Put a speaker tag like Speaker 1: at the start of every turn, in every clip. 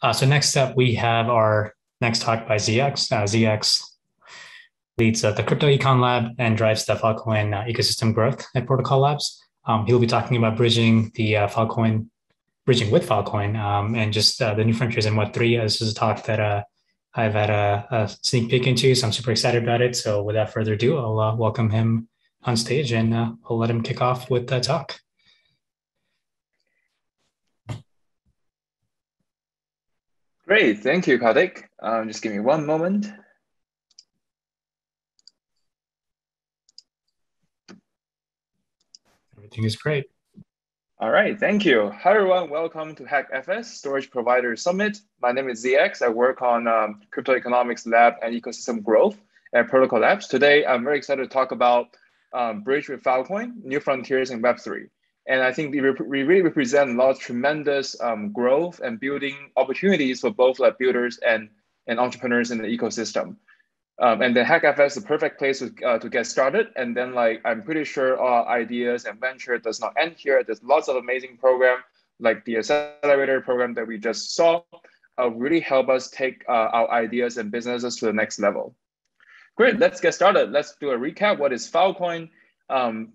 Speaker 1: Uh, so next up, we have our next talk by ZX. Uh, ZX leads uh, the Crypto Econ Lab and drives the Filecoin uh, ecosystem growth at Protocol Labs. Um, he'll be talking about bridging the uh, Filecoin, bridging with Filecoin, um, and just uh, the new frontiers in Web3. this is a talk that I've had a, a, sneak peek into, so I'm super excited about it. So without further ado, I'll welcome him on stage and I'll let him kick off with the talk.
Speaker 2: Great, thank you, Karthik. Um, just give me one moment.
Speaker 1: Everything is great.
Speaker 2: All right, thank you. Hi, everyone. Welcome to HackFS Storage Provider Summit. My name is ZX. I work on um, crypto economics lab and ecosystem growth at Protocol Labs. Today, I'm very excited to talk about um, Bridge with Filecoin, New Frontiers in Web3. And I think we, we really represent a lot of tremendous um, growth and building opportunities for both like builders and, and entrepreneurs in the ecosystem. Um, and then HackFS is the perfect place to, uh, to get started. And then like, I'm pretty sure our ideas and venture does not end here. There's lots of amazing program like the accelerator program that we just saw uh, really help us take uh, our ideas and businesses to the next level. Great, let's get started. Let's do a recap. What is Filecoin? Um,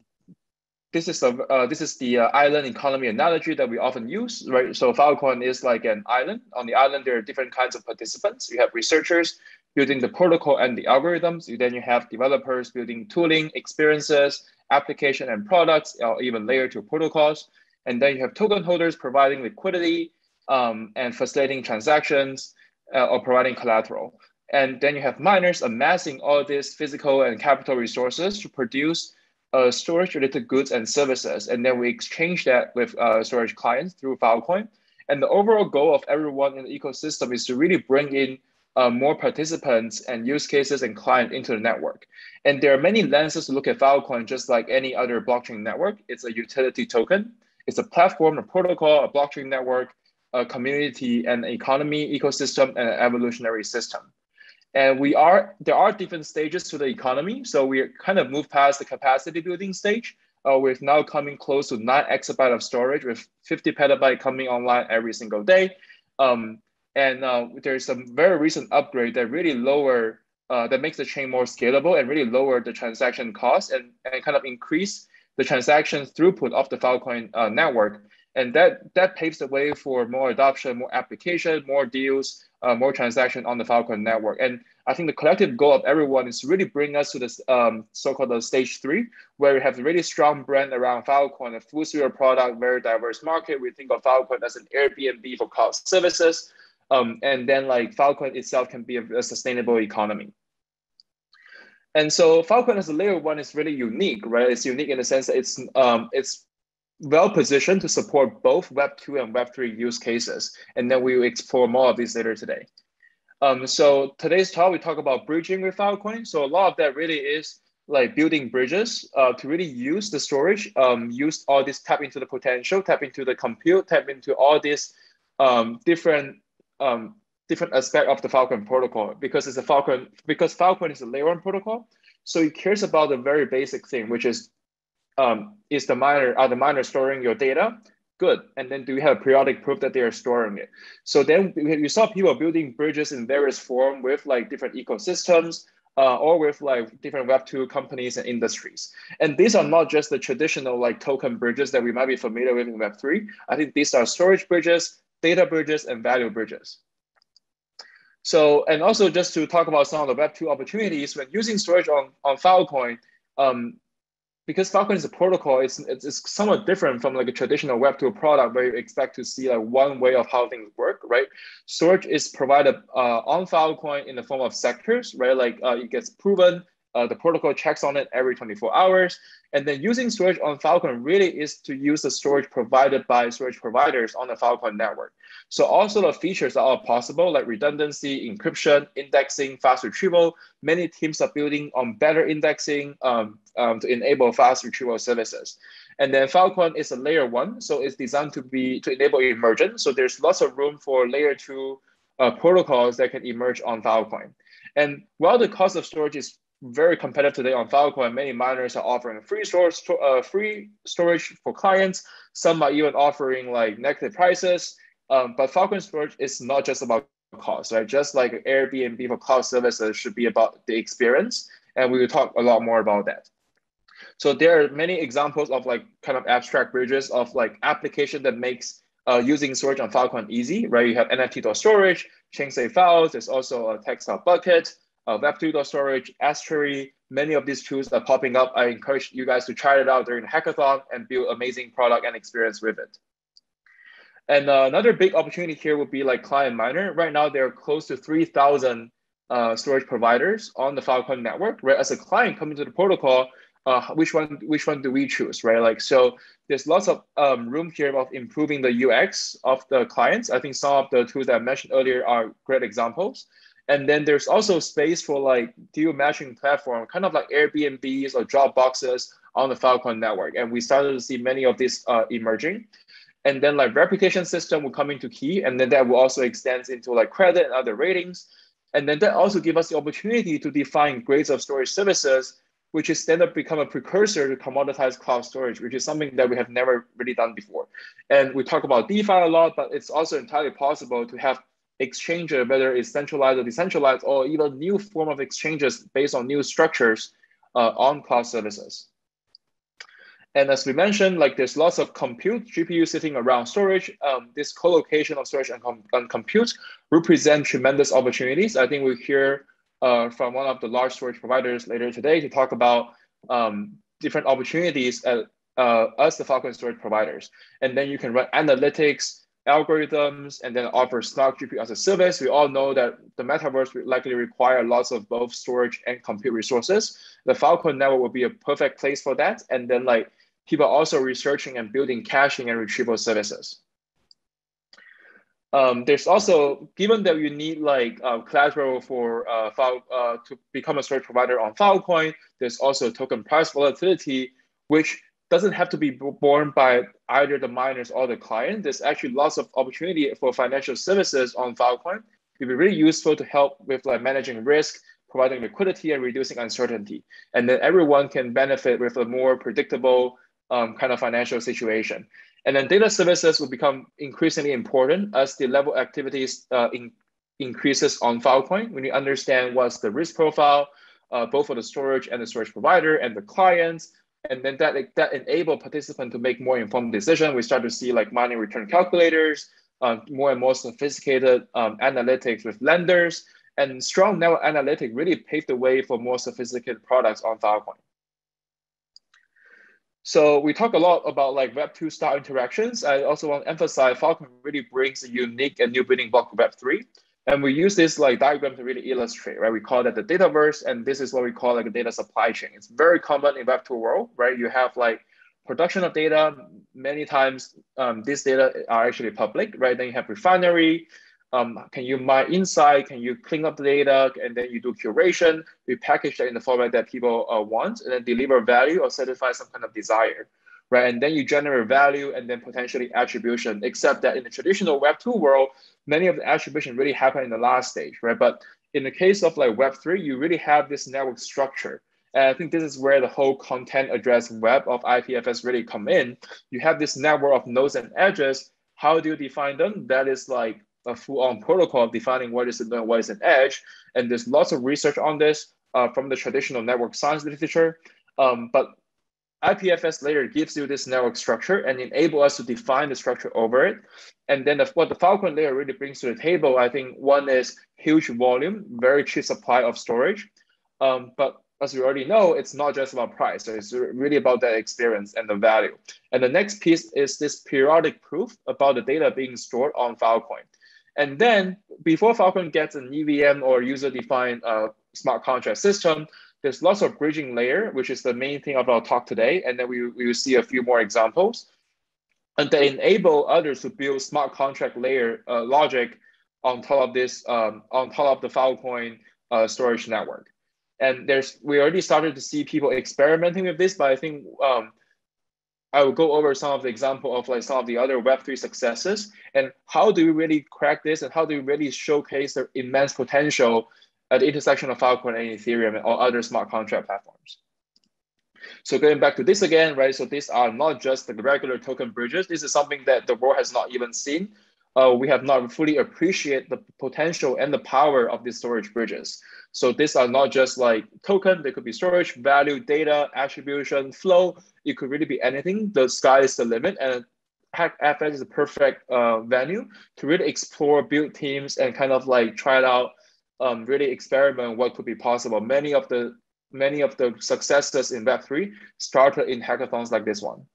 Speaker 2: this is a uh, this is the uh, island economy analogy that we often use, right? So Filecoin is like an island. On the island, there are different kinds of participants. You have researchers building the protocol and the algorithms. You, Then you have developers building tooling, experiences, application and products, or even layer two protocols. And then you have token holders providing liquidity um, and facilitating transactions uh, or providing collateral. And then you have miners amassing all these physical and capital resources to produce uh, storage related goods and services. And then we exchange that with uh, storage clients through Filecoin. And the overall goal of everyone in the ecosystem is to really bring in uh, more participants and use cases and clients into the network. And there are many lenses to look at Filecoin, just like any other blockchain network. It's a utility token. It's a platform, a protocol, a blockchain network, a community, an economy, ecosystem, and an evolutionary system. And we are, there are different stages to the economy. So we kind of moved past the capacity building stage. Uh, we're now coming close to nine exabyte of storage with 50 petabyte coming online every single day. Um, and uh, there's some very recent upgrade that really lower, uh, that makes the chain more scalable and really lower the transaction cost and, and kind of increase the transaction throughput of the Filecoin uh, network. And that, that paves the way for more adoption, more application, more deals, uh, more transaction on the Filecoin network. And I think the collective goal of everyone is to really bring us to this um, so-called stage three, where we have a really strong brand around Filecoin, a full suite of product, very diverse market. We think of Filecoin as an Airbnb for cloud services. Um, and then like Filecoin itself can be a, a sustainable economy. And so Filecoin as a layer one is really unique, right? It's unique in the sense that it's um, it's well positioned to support both Web 2 and Web 3 use cases. And then we will explore more of these later today. Um, so today's talk, we talk about bridging with Filecoin. So a lot of that really is like building bridges uh, to really use the storage, um, use all this, tap into the potential, tap into the compute, tap into all these um, different um, different aspect of the Filecoin protocol because it's a Filecoin because Filecoin is a layer one protocol. So it cares about the very basic thing, which is um, is the miner, are the miners storing your data? Good. And then do you have periodic proof that they are storing it? So then you saw people building bridges in various form with like different ecosystems, uh, or with like different Web2 companies and industries. And these are not just the traditional like token bridges that we might be familiar with in Web3. I think these are storage bridges, data bridges, and value bridges. So, and also just to talk about some of the Web2 opportunities, when using storage on, on Filecoin, um, because Filecoin is a protocol, it's, it's, it's somewhat different from like a traditional Web2 product where you expect to see like one way of how things work, right? Storage is provided uh, on Filecoin in the form of sectors, right? Like uh, it gets proven, uh, the protocol checks on it every 24 hours. And then using storage on Filecoin really is to use the storage provided by storage providers on the Filecoin network. So also the features are possible like redundancy, encryption, indexing, fast retrieval. Many teams are building on better indexing um, um, to enable fast retrieval services. And then Filecoin is a layer one, so it's designed to be to enable emergence. So there's lots of room for layer two uh, protocols that can emerge on Filecoin. And while the cost of storage is very competitive today on Filecoin. Many miners are offering free storage, uh, free storage for clients. Some are even offering like negative prices. Um, but Filecoin storage is not just about cost, right? Just like Airbnb for cloud services should be about the experience. And we will talk a lot more about that. So there are many examples of like kind of abstract bridges of like application that makes uh, using storage on Filecoin easy, right? You have NFT storage, chain safe files. There's also a text bucket, uh, Web3 storage, Estuary. Many of these tools are popping up. I encourage you guys to try it out during the hackathon and build amazing product and experience with it. And uh, another big opportunity here would be like client miner. Right now, there are close to 3,000 uh, storage providers on the Filecoin network, right? As a client coming to the protocol, uh, which one which one do we choose, right? Like so, there's lots of um, room here of improving the UX of the clients. I think some of the tools that I mentioned earlier are great examples. And then there's also space for like deal matching platform, kind of like Airbnbs or Dropboxes on the Filecoin network. And we started to see many of these uh, emerging. And then like reputation system will come into key, and then that will also extend into like credit and other ratings. And then that also give us the opportunity to define grades of storage services which is then become a precursor to commoditized cloud storage, which is something that we have never really done before. And we talk about DeFi a lot, but it's also entirely possible to have exchanges, whether it's centralized or decentralized, or even new form of exchanges based on new structures uh, on cloud services. And as we mentioned, like there's lots of compute GPU sitting around storage. Um, this co-location of storage and, com and compute represent tremendous opportunities. I think we'll hear uh, from one of the large storage providers later today to talk about um, different opportunities at, uh, as the Filecoin storage providers. And then you can run analytics, algorithms, and then offer smart GPU as a service. We all know that the metaverse will likely require lots of both storage and compute resources. The Filecoin network will be a perfect place for that. And then like people also researching and building caching and retrieval services. Um, there's also, given that you need like uh, collateral for uh, file, uh, to become a storage provider on Filecoin, there's also token price volatility, which doesn't have to be borne by either the miners or the client. There's actually lots of opportunity for financial services on Filecoin. It'd be really useful to help with like managing risk, providing liquidity and reducing uncertainty. And then everyone can benefit with a more predictable um, kind of financial situation. And then data services will become increasingly important as the level of activities uh, in, increases on Filecoin. When you understand what's the risk profile, uh, both for the storage and the storage provider and the clients, and then that, that enable participants to make more informed decision. We start to see like money return calculators, uh, more and more sophisticated um, analytics with lenders, and strong network analytics really paved the way for more sophisticated products on Filecoin. So we talk a lot about like Web2 style interactions. I also want to emphasize Filecoin really brings a unique and new building block to Web3. And we use this like diagram to really illustrate, right? We call that the dataverse, and this is what we call like a data supply chain. It's very common in Web2 world, right? You have like production of data. Many times um, these data are actually public, right? Then you have refinery, um, can you mine insight? Can you clean up the data? And then you do curation. We package that in the format that people uh, want and then deliver value or satisfy some kind of desire, right? And then you generate value and then potentially attribution, except that in the traditional Web2 world, many of the attribution really happen in the last stage, right? But in the case of like Web3, you really have this network structure. And I think this is where the whole content address web of IPFS really come in. You have this network of nodes and edges. How do you define them? That is like a full-on protocol defining what is a node, what is an edge. And there's lots of research on this uh, from the traditional network science literature. Um, but IPFS layer gives you this network structure and enable us to define the structure over it. And then the, what the Filecoin layer really brings to the table, I think one is huge volume, very cheap supply of storage. Um, but as we already know, it's not just about price. So it's really about that experience and the value. And the next piece is this periodic proof about the data being stored on Filecoin. And then before Filecoin gets an EVM or user-defined uh, smart contract system, there's lots of bridging layer, which is the main thing of our talk today. And then we, we will see a few more examples. And they enable others to build smart contract layer uh, logic on top of this, um, on top of the Filecoin uh, storage network. And there's we already started to see people experimenting with this, but I think um, I will go over some of the example of like some of the other Web3 successes and how do we really crack this and how do we really showcase the immense potential at the intersection of Filecoin and Ethereum or other smart contract platforms. So going back to this again, right? So these are not just the regular token bridges. This is something that the world has not even seen. uh, we have not fully appreciate the potential and the power of these storage bridges. So these are not just like token, they could be storage, value, data, attribution, flow. It could really be anything. The sky is the limit. And HackFS is a perfect uh, venue to really explore, build teams, and kind of like try it out, um, really experiment what could be possible. Many of the many of the successes in Web3 started in hackathons like this one.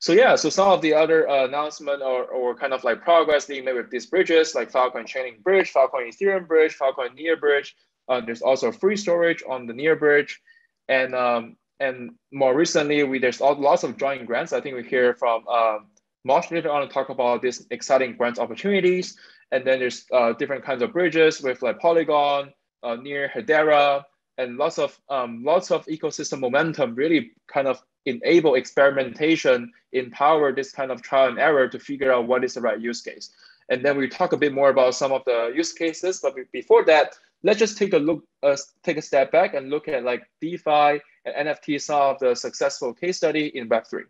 Speaker 2: So yeah, so some of the other uh, announcement or, or kind of like progress being made with these bridges, like Filecoin Chainlink Bridge, Filecoin Ethereum Bridge, Filecoin Near Bridge. Uh, there's also free storage on the Near Bridge, and um, and more recently, we there's lots of joint grants. I think we hear from uh, Mosh later on to talk about these exciting grant opportunities. And then there's uh, different kinds of bridges with like Polygon, uh, near Hedera, and lots of um, lots of ecosystem momentum really kind of enable experimentation, empower this kind of trial and error to figure out what is the right use case. And then we talk a bit more about some of the use cases. But before that, let's just take a look, uh, take a step back and look at like DeFi and NFT, some of the successful case study in Web3.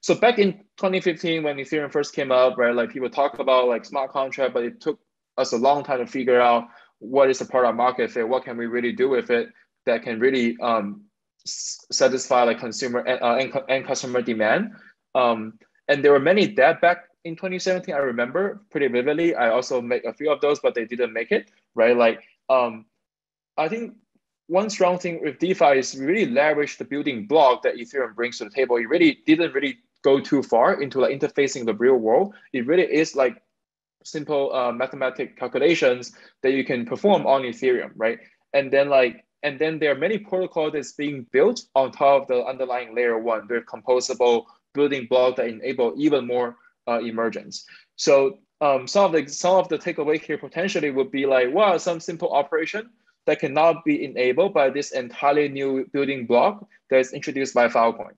Speaker 2: So back in 2015, when Ethereum first came up, right, like people talk about like smart contract, but it took us a long time to figure out what is the product market fit, what can we really do with it that can really um, satisfy like consumer uh, and, and customer demand. Um, and there were many that back in 2017. I remember pretty vividly. I also made a few of those, but they didn't make it. Right, like um, I think one strong thing with DeFi is really leverage the building block that Ethereum brings to the table. It really didn't really go too far into like interfacing the real world. It really is like simple uh, mathematic calculations that you can perform on Ethereum, right? And then like and then there are many protocols that's being built on top of the underlying layer one. They're composable building block that enable even more uh, emergence. So um, some of the some of the takeaway here potentially would be like, well, some simple operation that cannot be enabled by this entirely new building block that is introduced by Filecoin.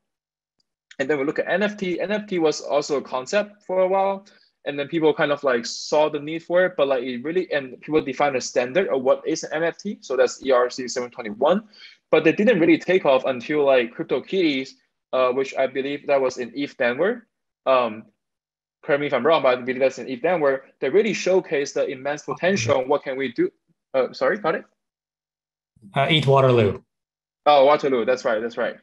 Speaker 2: And then we look at NFT. NFT was also a concept for a while and then people kind of like saw the need for it, but like it really and people define a standard of what is an NFT. So that's ERC 721, but they didn't really take off until like CryptoKitties, uh, which I believe that was in ETH Denver. Um, correct me if I'm wrong, but I believe that's in ETH Denver. They really showcased the immense potential. What can we do? Uh, sorry, got it.
Speaker 1: Uh, ETH Waterloo.
Speaker 2: Oh, Waterloo. That's right. That's right.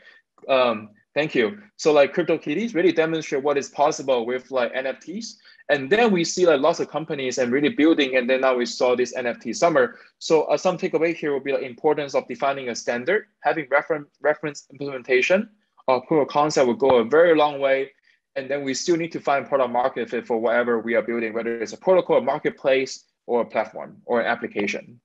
Speaker 2: Um, thank you. So like CryptoKitties really demonstrate what is possible with like NFTs. And then we see like lots of companies and really building, and then now we saw this NFT summer. So uh, some takeaway here will be the importance of defining a standard, having reference reference implementation or proof of concept will go a very long way. And then we still need to find product market fit for whatever we are building, whether it's a protocol, a marketplace, or a platform or an application.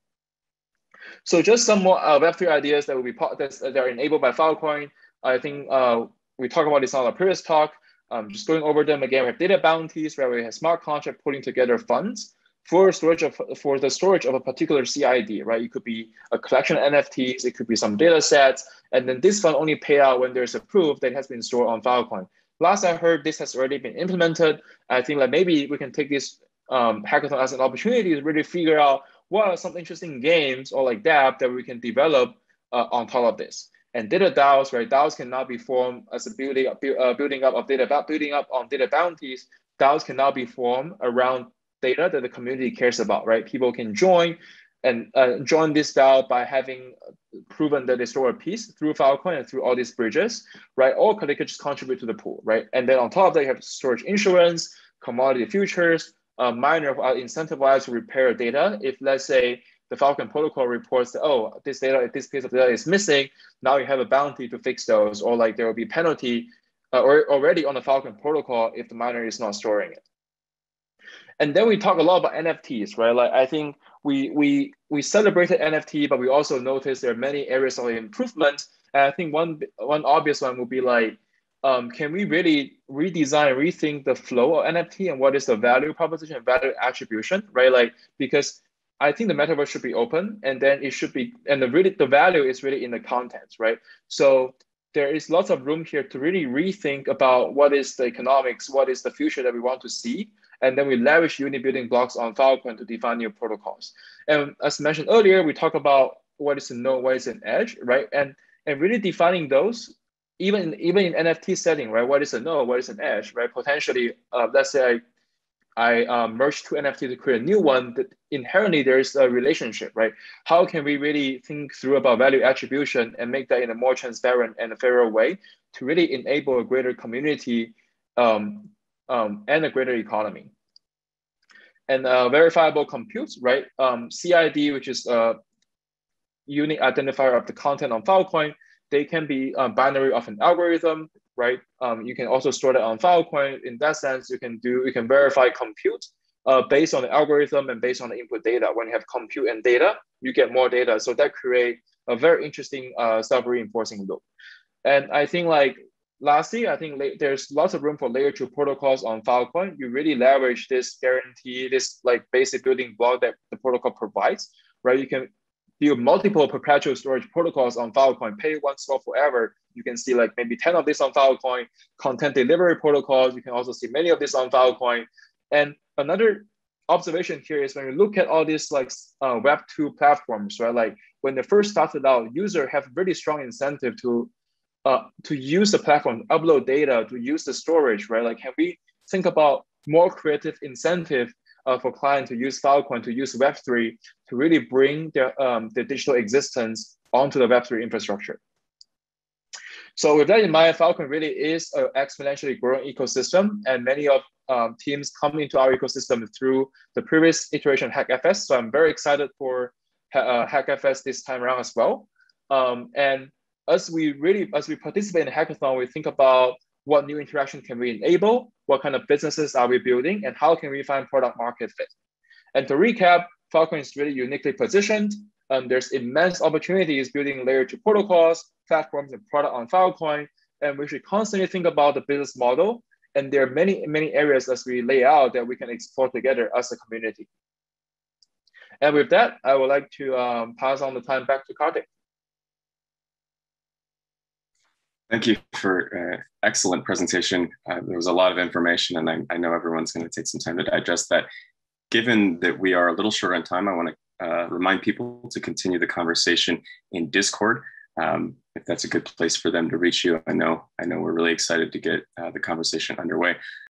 Speaker 2: So just some more uh, Web3 ideas that will be that are enabled by Filecoin. I think uh, we talked about this on our previous talk. Um, just going over them again, we have data bounties where we have smart contract putting together funds for storage of for the storage of a particular CID, right? It could be a collection of NFTs, it could be some data sets, and then this fund only pay out when there's a proof that has been stored on Filecoin. Last I heard, this has already been implemented. I think like maybe we can take this um, hackathon as an opportunity to really figure out what are some interesting games or like that that we can develop uh, on top of this. And data DAOs, right? DAOs cannot be formed as a building, uh, building up of data, building up on data bounties. DAOs cannot be formed around data that the community cares about, right? People can join and uh, join this DAO by having proven that they store a piece through Filecoin and through all these bridges, right? All can just contribute to the pool, right? And then on top of that, you have storage insurance, commodity futures, uh, miner are incentivized to repair data. If let's say the Filecoin protocol reports oh, this data, this piece of data is missing. Now you have a bounty to fix those, or like there will be penalty uh, or already on the Filecoin protocol if the miner is not storing it. And then we talk a lot about NFTs, right? Like I think we we we celebrated NFT, but we also noticed there are many areas of improvement. And I think one one obvious one would be like, um, can we really redesign, rethink the flow of NFT and what is the value proposition and value attribution, right? Like because I think the metaverse should be open, and then it should be, and the really the value is really in the content, right? So there is lots of room here to really rethink about what is the economics, what is the future that we want to see, and then we leverage unit building blocks on Filecoin to define new protocols. And as mentioned earlier, we talk about what is a node, what is an edge, right? And and really defining those, even even in NFT setting, right? What is a node, what is an edge, right? Potentially, uh, let's say I I um, merge two NFT to create a new one, that inherently there's a relationship, right? How can we really think through about value attribution and make that in a more transparent and a fairer way to really enable a greater community um, um, and a greater economy? And uh, verifiable compute, right? Um, CID, which is a unique identifier of the content on Filecoin, they can be a binary of an algorithm right? Um, you can also store that on Filecoin. In that sense, you can do you can verify compute uh, based on the algorithm and based on the input data. When you have compute and data, you get more data. So that create a very interesting uh, self-reinforcing loop. And I think like lastly, I think there's lots of room for layer two protocols on Filecoin. You really leverage this guarantee, this like basic building block that the protocol provides, right? You can build multiple perpetual storage protocols on Filecoin, pay one store forever. You can see like maybe 10 of these on Filecoin, content delivery protocols. You can also see many of these on Filecoin. And another observation here is when you look at all these like uh, Web2 platforms, right? Like when they first started out, users have really strong incentive to uh, to use the platform, upload data, to use the storage, right? Like can we think about more creative incentive uh, for clients to use Filecoin, to use Web3 to really bring their, um, their digital existence onto the Web3 infrastructure. So with that in mind, Filecoin really is an exponentially growing ecosystem and many of um, teams come into our ecosystem through the previous iteration HackFS. So I'm very excited for uh, HackFS this time around as well. Um, and as we really, as we participate in hackathon, we think about what new interaction can we enable, what kind of businesses are we building, and how can we find product market fit. And to recap, Filecoin is really uniquely positioned. Um, there's immense opportunities building layer two protocols, platforms, and product on Filecoin. And we should constantly think about the business model. And there are many, many areas as we lay out that we can explore together as a community. And with that, I would like to um, pass on the time back to Karthik.
Speaker 3: Thank you for uh, excellent presentation. Uh, there was a lot of information, and I, I know everyone's going to take some time to digest that. Given that we are a little short on time, I want to uh, remind people to continue the conversation in Discord. Um, if that's a good place for them to reach you, I know I know we're really excited to get uh, the conversation underway.